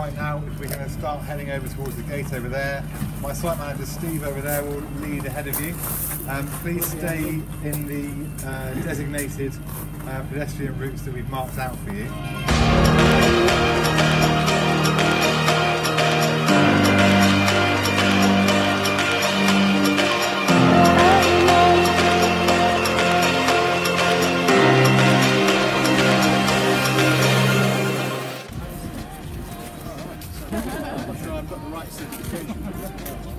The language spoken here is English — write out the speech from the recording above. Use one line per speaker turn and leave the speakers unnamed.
right now. We're going to start heading over towards the gate over there. My site manager Steve over there will lead ahead of you. Um, please stay in the uh, designated uh, pedestrian routes that we've marked out for you. I'm sure I've got the right certification.